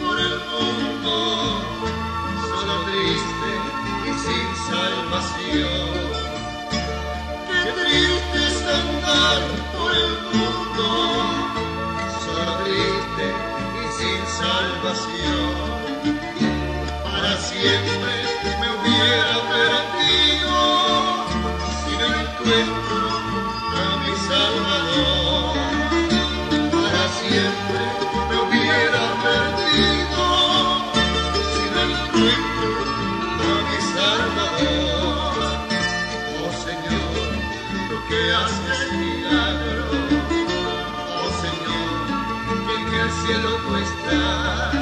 por el mundo, solo triste y sin salvación. Qué triste es andar por el mundo, solo triste y sin salvación. Para siempre me hubiera haces milagro, oh Señor, que el cielo tú estás,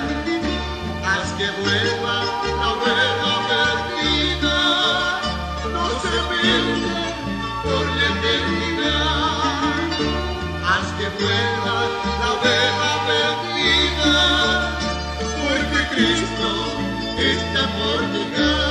haz que vuelva la oveja perdida, no se pierda por la eternidad, haz que vuelva la oveja perdida, porque Cristo está por llegar.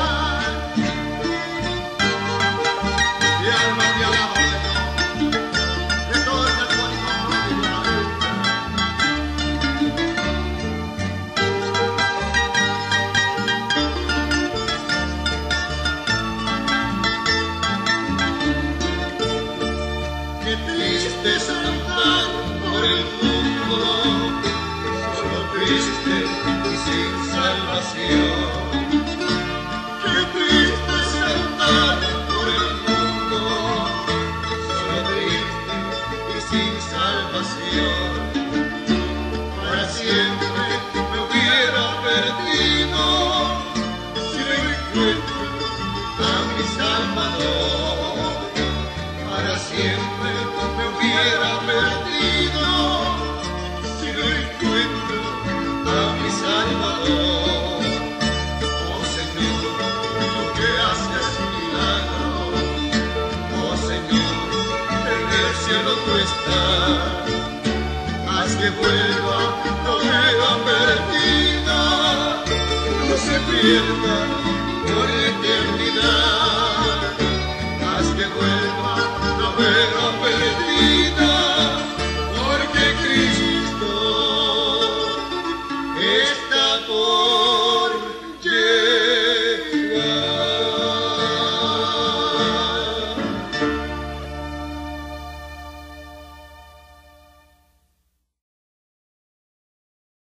Sin salvación. Para siempre me hubiera perdido cielo tú estás, haz que vuelva la oveja perdida, no se pierda.